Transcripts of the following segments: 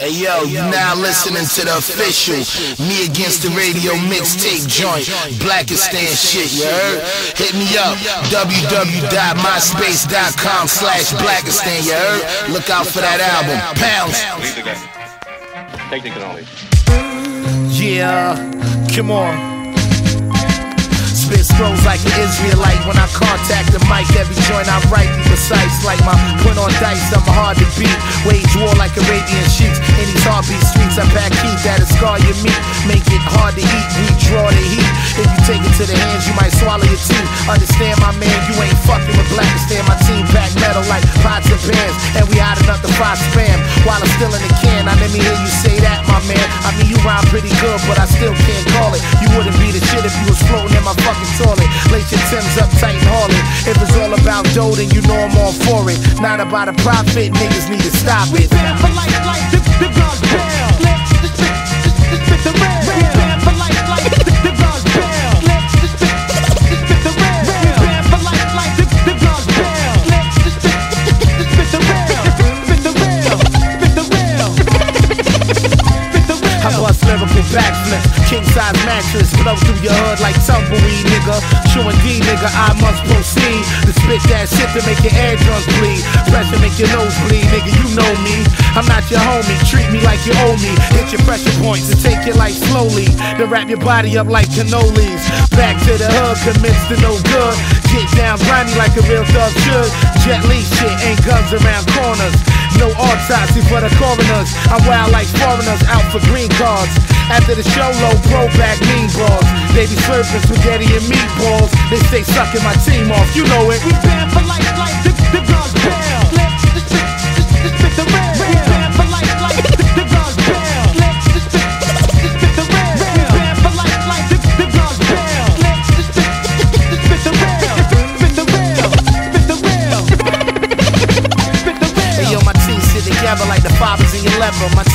Hey yo, you now listening to the official Me Against the Radio mixtape joint, Blacastan shit, you heard? Hit me up, www.myspace.com slash Blacastan, you heard? Look out for that album, Pounds. Yeah, come on. Spit scrolls like an Israelite when I contact the mic. Every joint I write be precise like my put on dice. I'm hard to beat. Wage war like Arabian sheets. In these heartbeat streets, I back heat that'll scar your meat. Make it hard to eat. We draw the heat. If you take it to the hands, you might swallow your teeth. Understand, my man, you ain't fucking with Blacastan. My team pack metal like pots and pans, and we hot enough to fight spam while I'm still in the can. I let me hear you say that, my man. I mean, you rhyme pretty good, but I still can't call it. You wouldn't be the shit if you was floating in my fucking toilet. Your Timbs up tight and. If it's all about dough, then you know I'm all for it. Not about a profit, niggas need to stop it. Size mattress, blow through your hood like tumbleweed, nigga. Chewing D, nigga, I must proceed to spit that shit to make your eardrums bleed. Pressure make your nose bleed, nigga. You know me. I'm not your homie. Treat me like you owe me. Hit your pressure points and take your life slowly. Then wrap your body up like cannolis. Back to the hood, commits to no good. Get down grimy like a real thug should. Jet Li shit, ain't guns around corners. No autopsy for the coroners. I'm wild like foreigners out for green cards. After the show, low pro back mean bras. They be serving spaghetti and meatballs. They stay sucking my team off, you know it. We band for life the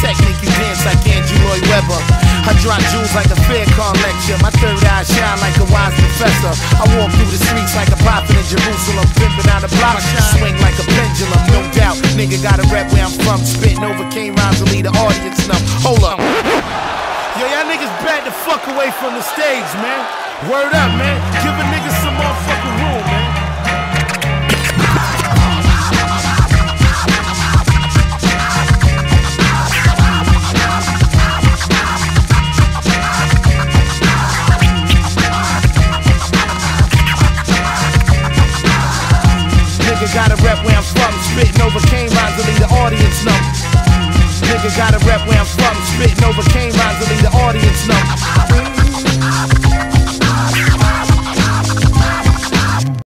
technique you dance like Andrew Lloyd Webber. I drop jewels like a Farrakhan lecture. My third eye shine like a wise professor. I walk through the streets like a prophet in Jerusalem. Pimping out a block, swing like a pendulum, no doubt. Nigga got a rep where I'm from. Spitting over Kane rhymes to lead the audience numb. Hold up. Yo, y'all niggas back the fuck away from the stage, man. Word up, man.